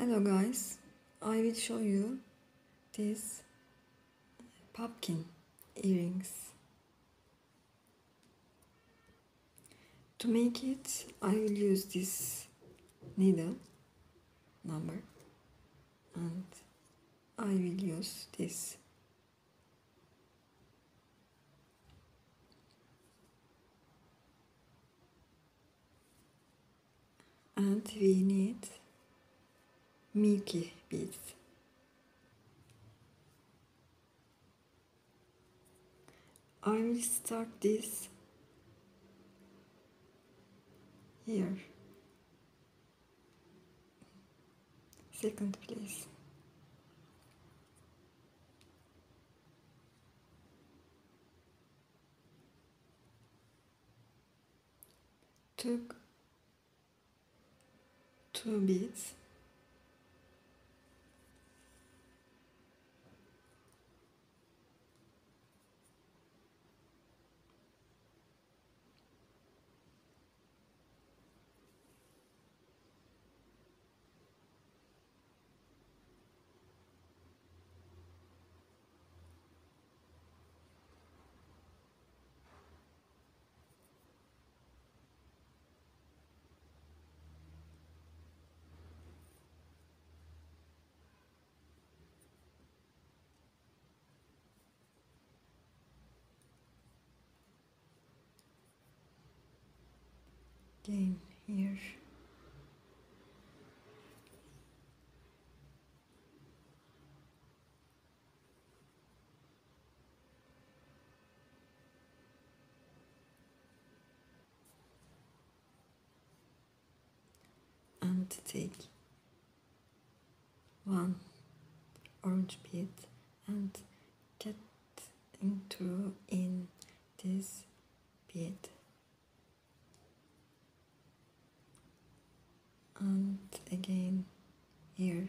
Hello guys, I will show you this pumpkin earrings. To make it, I will use this needle number and I will use this and we need milky beads. I will start this here. Second place. Took two beads again here. And take one orange bead and get into in this bead. And again here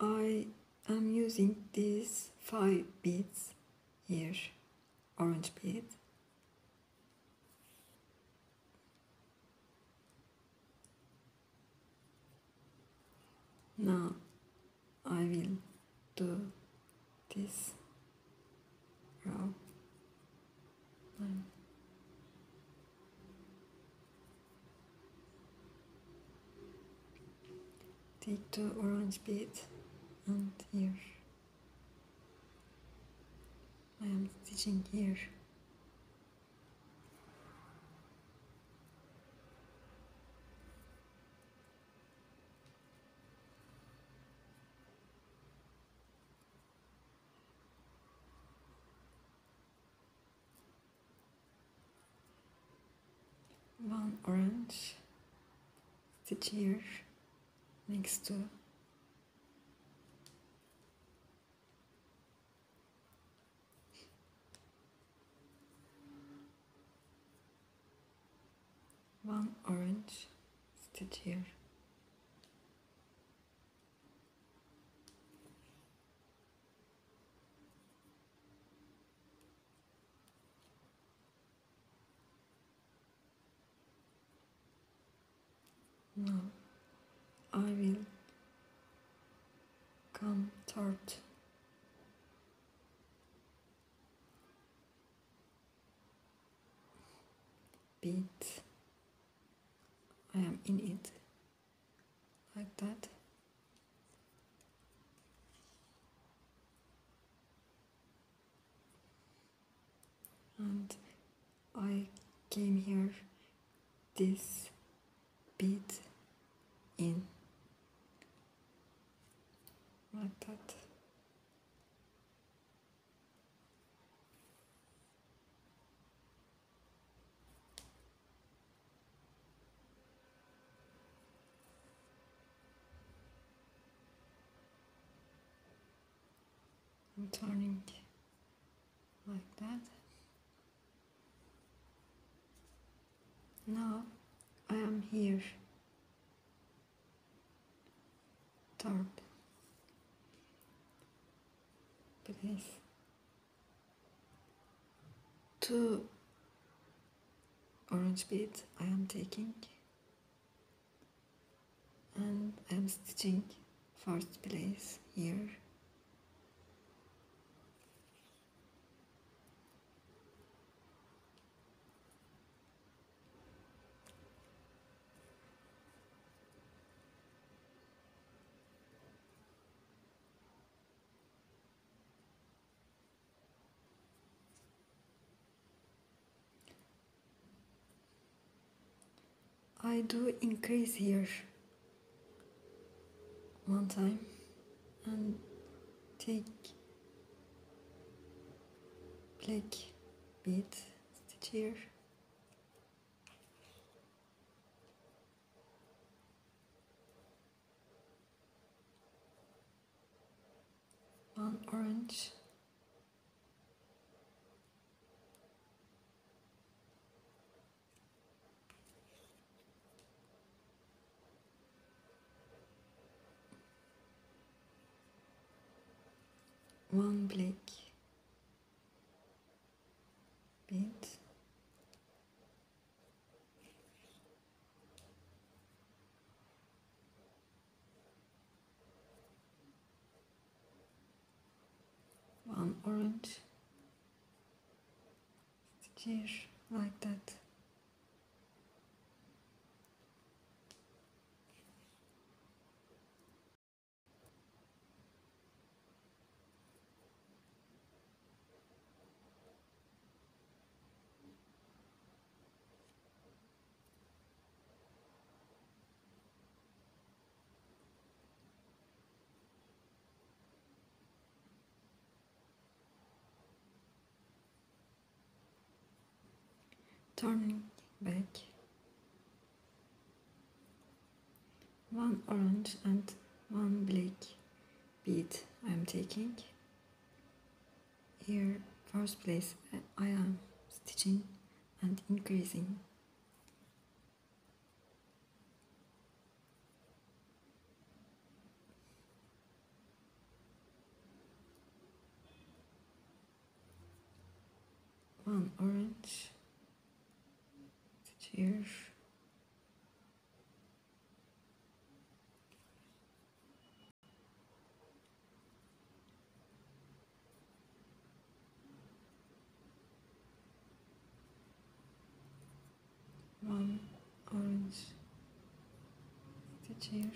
I am using these five beads here, orange bead. Now I will do this row. Take the orange bead and here Stitching here one orange stitch here next to one orange stitch here now I will come toward beat in it like that. And I came here this beat in like that. I'm turning like that. Now I am here. Third place. Two orange beads I am taking and I am stitching first place here I do increase here. One time. And take black bead stitch here. One orange one black bead one orange. Stitch like that turning back. One orange and one black bead I am taking. Here first place I am stitching and increasing. One orange here one orange stitch here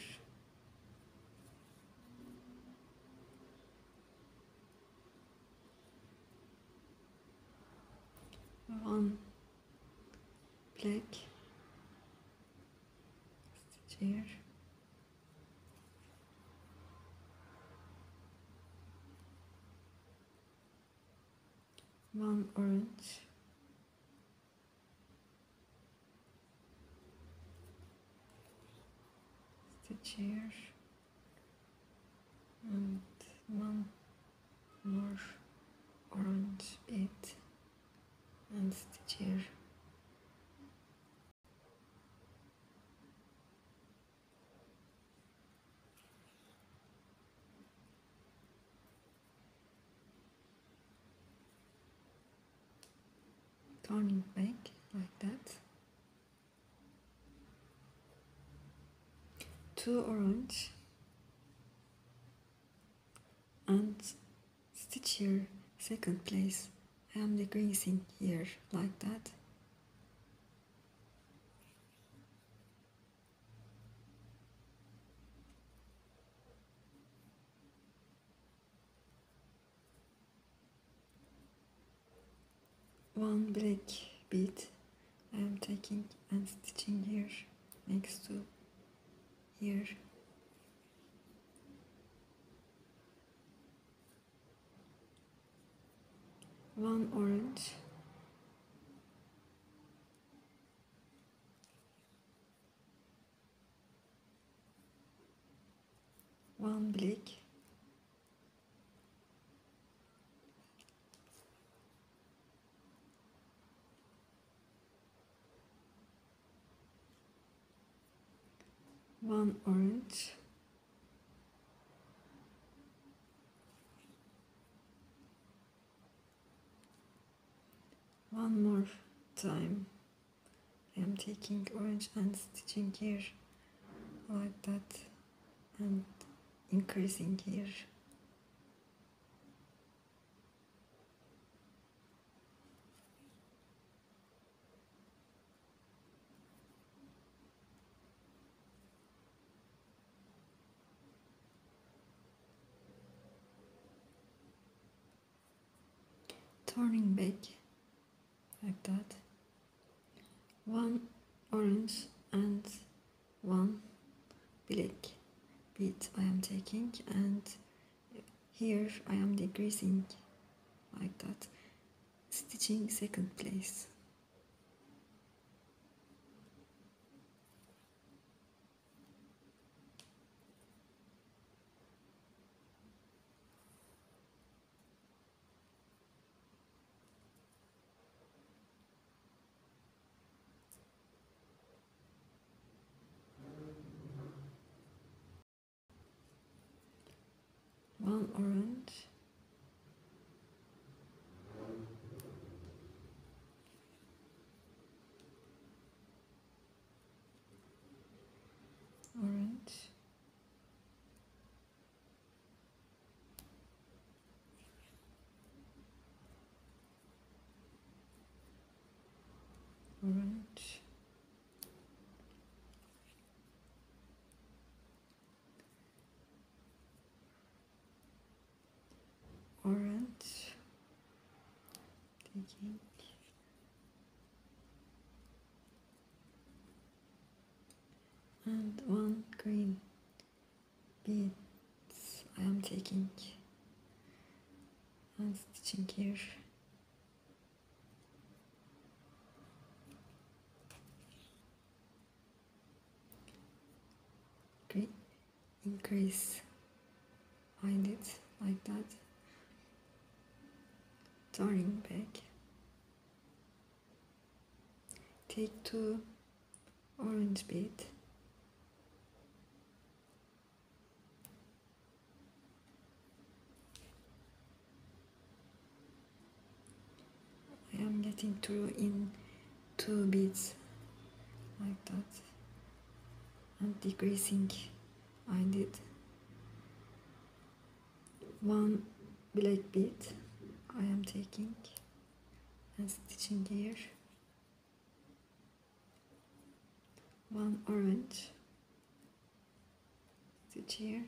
one black stitch one orange. Stitch here and one more orange bead and stitch here turning back like that. Two orange and stitch here second place. I am decreasing here like that one black bead I am taking and stitching here. Next to here. One orange. One black one orange. One more time. I am taking orange and stitching here like that and increasing here turning back like that. One orange and one black bead I am taking and here I am decreasing like that. Stitching second place orange. Orange. Orange. orange and one green beads I am taking. And stitching here. Great. increase. Find it like that. Turning back take two orange bead I am getting through in two beads like that. And decreasing. I did one black bead I am taking and stitching here one orange. Stitch here?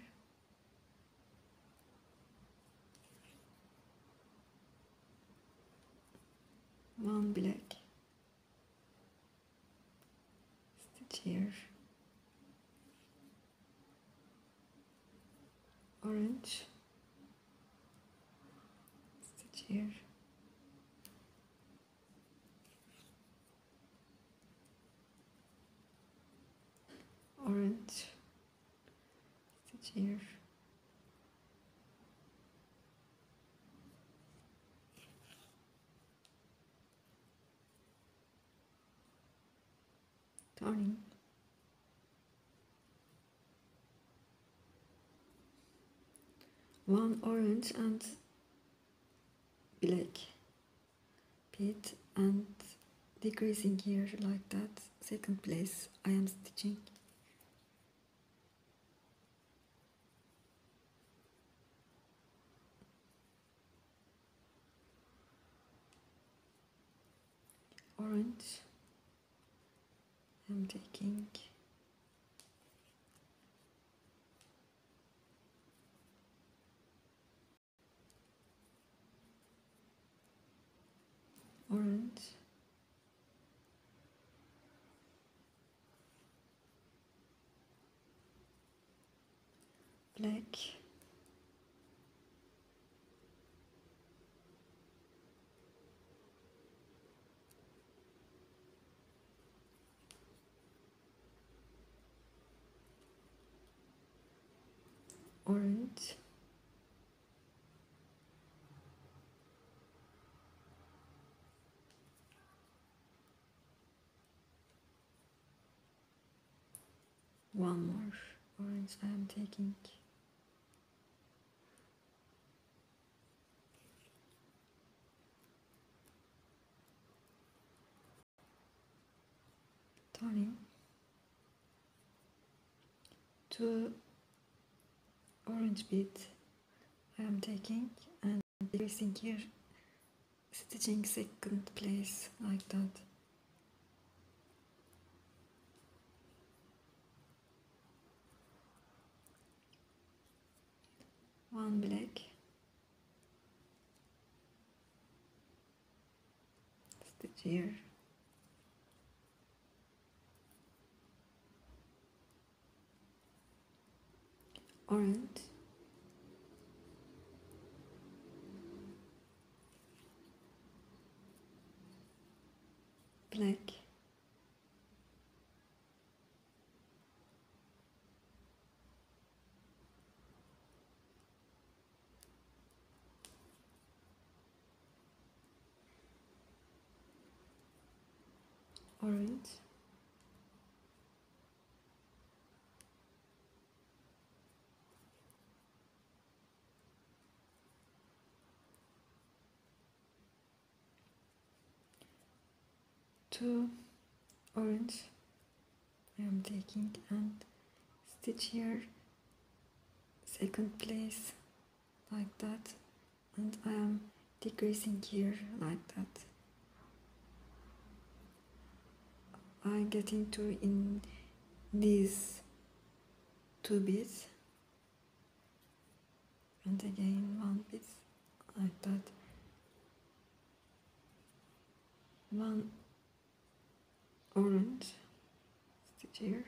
One black. Stitch here? Orange. Stitch here orange stitch here one orange and black bead and decreasing here like that. Second place. I am stitching I'm taking. Orange. Black orange. One more orange I am taking. Turning two orange beads I am taking and decreasing here stitching second place like that. One black. Stitch here orange black. Orange two orange I am taking and stitch here. Second place like that. And I am decreasing here like that. I get into in these two bits. And again one bit like that one orange stitch here.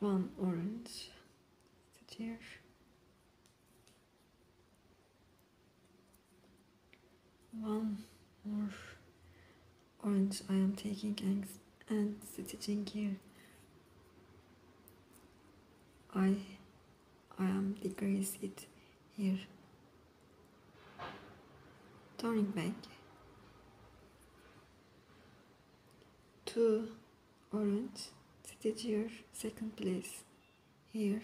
One orange. Stitch here. One more orange I am taking and, and stitching here. I Um, Am decrease it here turning back to orange stitch here second place here.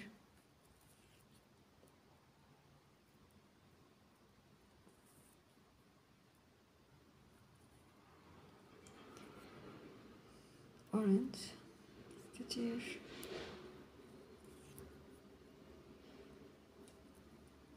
Orange stitch here